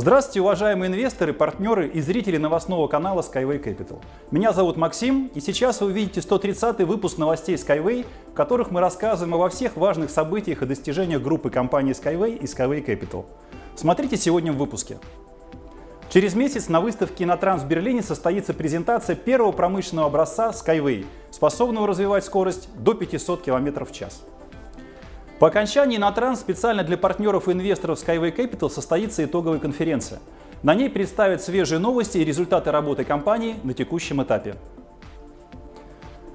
Здравствуйте, уважаемые инвесторы, партнеры и зрители новостного канала Skyway Capital. Меня зовут Максим, и сейчас вы увидите 130-й выпуск новостей Skyway, в которых мы рассказываем обо всех важных событиях и достижениях группы компаний Skyway и Skyway Capital. Смотрите сегодня в выпуске. Через месяц на выставке на Транс в Берлине состоится презентация первого промышленного образца Skyway, способного развивать скорость до 500 км в час. По окончании на транс специально для партнеров и инвесторов Skyway Capital состоится итоговая конференция. На ней представят свежие новости и результаты работы компании на текущем этапе.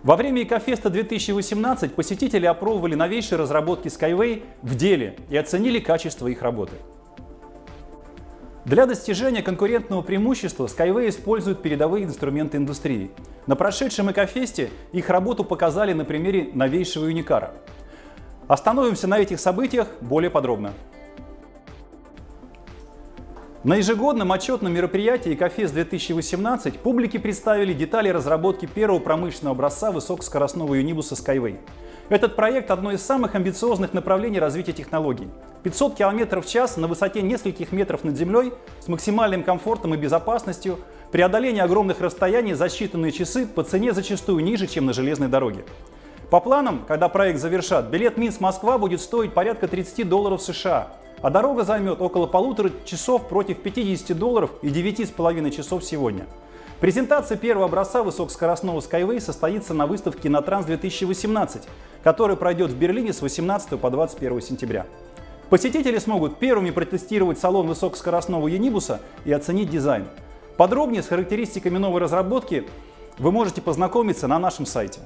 Во время Экофеста 2018 посетители опробовали новейшие разработки Skyway в деле и оценили качество их работы. Для достижения конкурентного преимущества Skyway использует передовые инструменты индустрии. На прошедшем Экофесте их работу показали на примере новейшего Юникара – Остановимся на этих событиях более подробно. На ежегодном отчетном мероприятии КАФЕС 2018 публике представили детали разработки первого промышленного образца высокоскоростного юнибуса Skyway. Этот проект – одно из самых амбициозных направлений развития технологий. 500 км в час на высоте нескольких метров над землей с максимальным комфортом и безопасностью, преодоление огромных расстояний за считанные часы по цене зачастую ниже, чем на железной дороге. По планам, когда проект завершат, билет Минск-Москва будет стоить порядка 30 долларов США, а дорога займет около полутора часов против 50 долларов и 9,5 часов сегодня. Презентация первого образца высокоскоростного Skyway состоится на выставке на Транс 2018, которая пройдет в Берлине с 18 по 21 сентября. Посетители смогут первыми протестировать салон высокоскоростного Юнибуса и оценить дизайн. Подробнее с характеристиками новой разработки вы можете познакомиться на нашем сайте.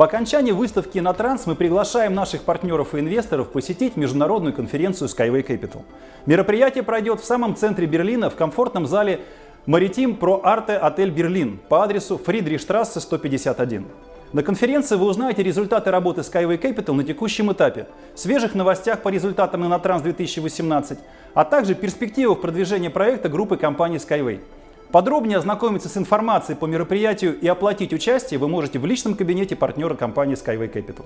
По окончании выставки на Транс мы приглашаем наших партнеров и инвесторов посетить международную конференцию Skyway Capital. Мероприятие пройдет в самом центре Берлина в комфортном зале Маритим Про Арте Отель Берлин по адресу Фридрихштрассе 151. На конференции вы узнаете результаты работы Skyway Capital на текущем этапе, свежих новостях по результатам Инотранс 2018, а также перспективах продвижения проекта группы компании Skyway. Подробнее ознакомиться с информацией по мероприятию и оплатить участие вы можете в личном кабинете партнера компании Skyway Capital.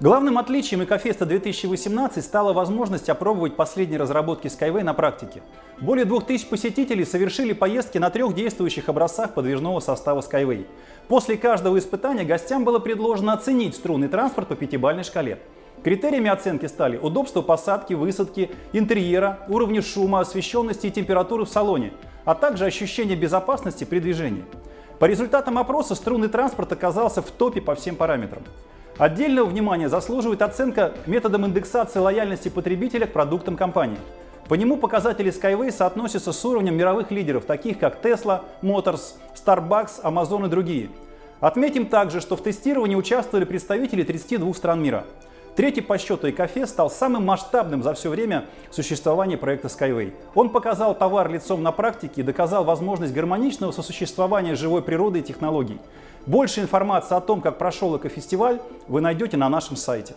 Главным отличием Экофеста 2018 стала возможность опробовать последние разработки Skyway на практике. Более 2000 посетителей совершили поездки на трех действующих образцах подвижного состава Skyway. После каждого испытания гостям было предложено оценить струнный транспорт по пятибалльной шкале. Критериями оценки стали удобство посадки, высадки, интерьера, уровни шума, освещенности и температуры в салоне, а также ощущение безопасности при движении. По результатам опроса струнный транспорт оказался в топе по всем параметрам. Отдельного внимания заслуживает оценка методом индексации лояльности потребителя к продуктам компании. По нему показатели Skyway соотносятся с уровнем мировых лидеров, таких как Tesla, Motors, Starbucks, Amazon и другие. Отметим также, что в тестировании участвовали представители 32 стран мира. Третий по счету Экофест стал самым масштабным за все время существования проекта Skyway. Он показал товар лицом на практике и доказал возможность гармоничного сосуществования живой природы и технологий. Больше информации о том, как прошел экофестиваль, вы найдете на нашем сайте.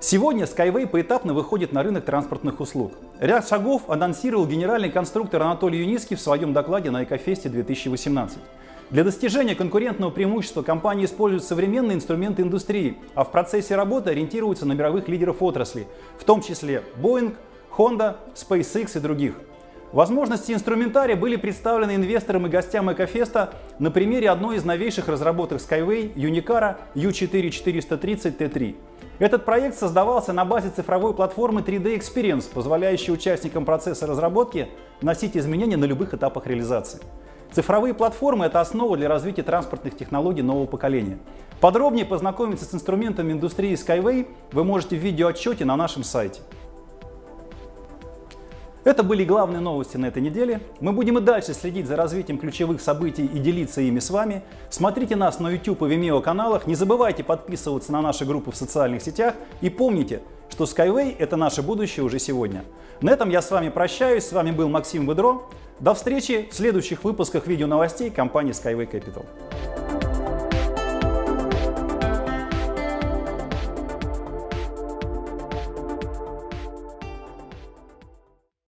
Сегодня Skyway поэтапно выходит на рынок транспортных услуг. Ряд шагов анонсировал генеральный конструктор Анатолий Юницкий в своем докладе на Экофесте 2018. Для достижения конкурентного преимущества компании используют современные инструменты индустрии, а в процессе работы ориентируются на мировых лидеров отрасли, в том числе Boeing, Honda, SpaceX и других. Возможности инструментария были представлены инвесторам и гостям Экофеста на примере одной из новейших разработок Skyway Unicara U4430T3. Этот проект создавался на базе цифровой платформы 3D Experience, позволяющей участникам процесса разработки вносить изменения на любых этапах реализации. Цифровые платформы – это основа для развития транспортных технологий нового поколения. Подробнее познакомиться с инструментами индустрии Skyway вы можете в видеоотчете на нашем сайте. Это были главные новости на этой неделе. Мы будем и дальше следить за развитием ключевых событий и делиться ими с вами. Смотрите нас на YouTube и Vimeo каналах. Не забывайте подписываться на наши группы в социальных сетях. И помните, что Skyway – это наше будущее уже сегодня. На этом я с вами прощаюсь. С вами был Максим Выдро. До встречи в следующих выпусках видео новостей компании Skyway Capital.